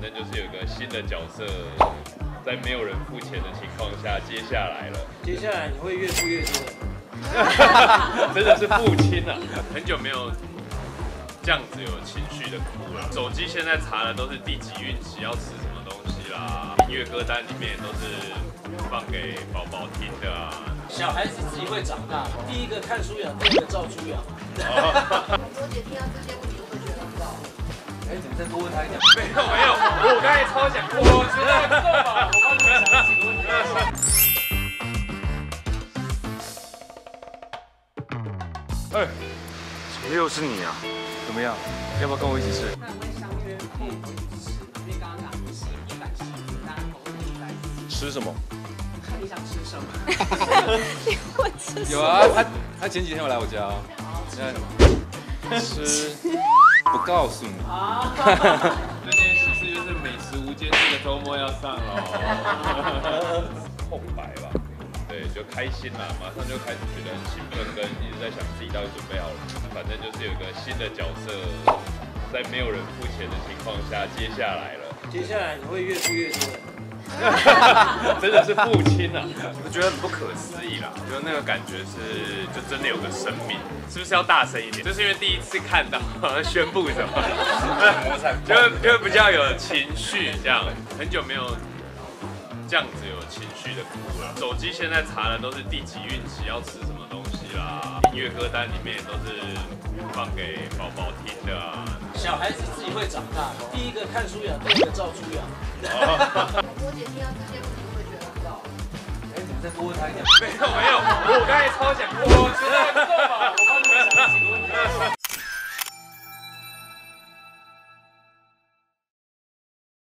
反正就是有个新的角色，在没有人付钱的情况下接下来了。接下来你会越付越多。真的是父亲啊！很久没有这样子有情绪的哭了。手机现在查的都是第几孕期要吃什么东西啦，音乐歌单里面也都是放给宝宝听的啊。小孩子自己会长大，第一个看书养，第二个照猪养。很多姐听到这些问题会觉得很糟。哎，怎么再多问他一点？没有没有，哎，怎么又是你啊？怎么样？要不要跟我一起吃？那我会相约吃，刚刚讲的是一百十，大家同意在一起。吃什么？看你想吃什么？有啊，他他前几天有来我家哦。吃，不告诉你。这件事是就是美食无间这个周末要上了。空白吧，对，就开心啦，马上就开始觉得很兴奋，在想自己到底准备好了没。反正就是有一个新的角色，在没有人付钱的情况下接下来了。接下来你会越付越多。真的是父亲啊！我觉得很不可思议啦，就那个感觉是，就真的有个生命，是不是要大声一点？就是因为第一次看到，好像宣布什么，就就比较有情绪这样，很久没有这样子有情绪的哭了。手机现在查的都是第几孕期要吃什么东西啦，音乐歌单里面也都是放给宝宝听的啊。小孩子自己会长大，第一个看书养，第二个照书养。很多姐听到这些肯定会觉得很糟。哎，怎么再多问他一点？没有没有，我刚才超想哭，我知道